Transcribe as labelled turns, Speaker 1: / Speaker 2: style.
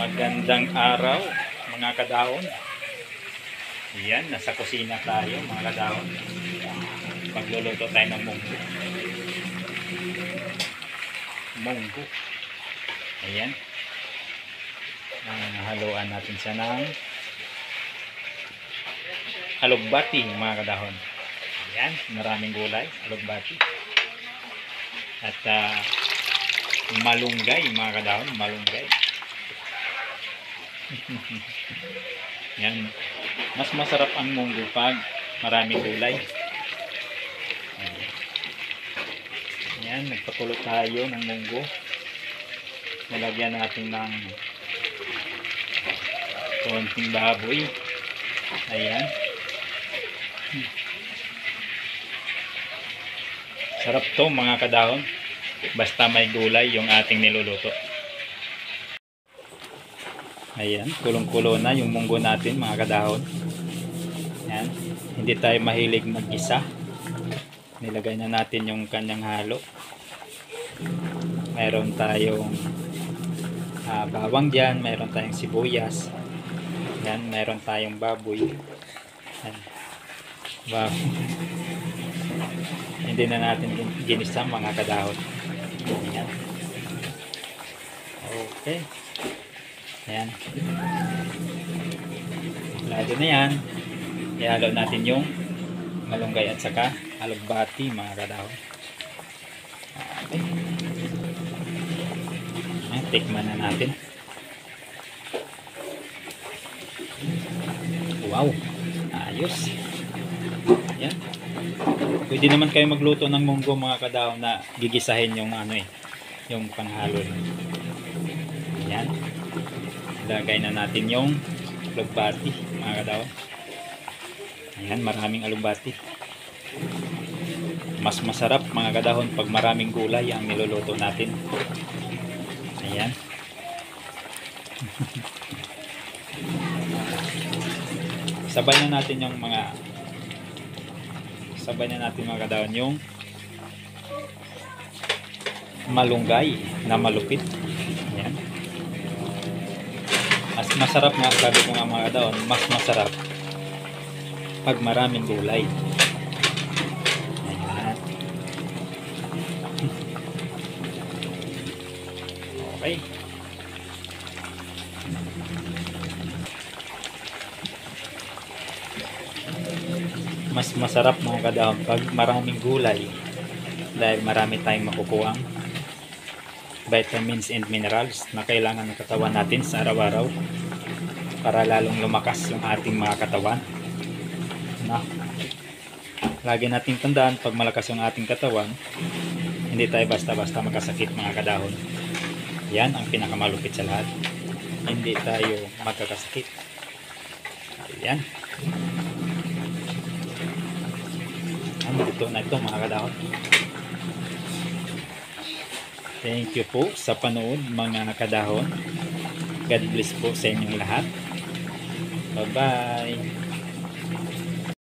Speaker 1: Magandang araw mga kadahon. Yan, nasa kusina tayo mga kadahon. Magluluto tayo ng munggo. Munggo. Ayan. Ah, natin siya ng alugbati mga kadahon. Ayan, maraming gulay, alugbati. At ah, malunggay mga kadahon, malunggay. Yan. Mas masarap ang munggo pag maraming gulay. Yan, nagpakulo tayo ng munggo. Nalagyan natin ng konting baboy. Ayan. Sarap to mga kadahon. Basta may gulay yung ating niluluto. Ayan, kulong-kulo na yung munggo natin mga kadahon. Ayan, hindi tayo mahilig mag-isa. Nilagay na natin yung kanyang halo. Mayroon tayong ah, bawang dyan, mayroon tayong sibuyas. Ayan, mayroon tayong baboy. Ayan. Wow. hindi na natin gin- ginisa mga kadahon. Ayan. Okay. Ayan. Lado na yan. Ihalo natin yung malunggay at saka alugbati mga kadahon. Okay. Ayan, tikman na natin. Wow. Ayos. Ayan. Pwede naman kayo magluto ng munggo mga kadahon na gigisahin yung ano eh, yung panghalo. Ayan. Lagay na natin yung alugbati, mga kadaw. Ayan, maraming alugbati. Mas masarap mga kadahon pag maraming gulay ang niluluto natin. Ayan. sabay na natin yung mga sabay na natin mga kadahon yung malunggay na malupit. Ayan. Mas masarap nga, sabi ko nga mga daon, mas masarap pag maraming gulay. Okay. Mas masarap mga kadahon pag maraming gulay dahil marami tayong makukuhang vitamins and minerals na kailangan ng katawan natin sa araw-araw para lalong lumakas yung ating mga katawan. Na, lagi nating tandaan pag malakas yung ating katawan, hindi tayo basta-basta magkasakit mga kadahon. Yan ang pinakamalupit sa lahat. Hindi tayo magkakasakit. Yan. Ano ito na ito mga kadahon. Thank you po sa panood mga kadahon. God bless po sa inyong lahat. Bye-bye.